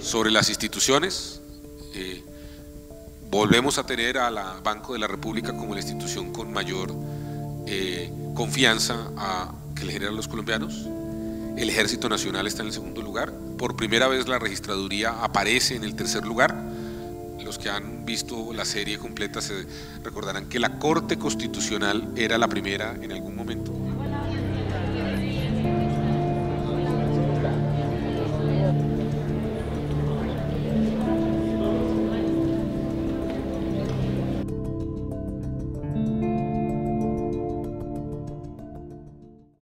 Sobre las instituciones, eh, volvemos a tener al Banco de la República como la institución con mayor eh, confianza a, que le generan los colombianos. El Ejército Nacional está en el segundo lugar. Por primera vez la registraduría aparece en el tercer lugar. Los que han visto la serie completa se recordarán que la Corte Constitucional era la primera en algún momento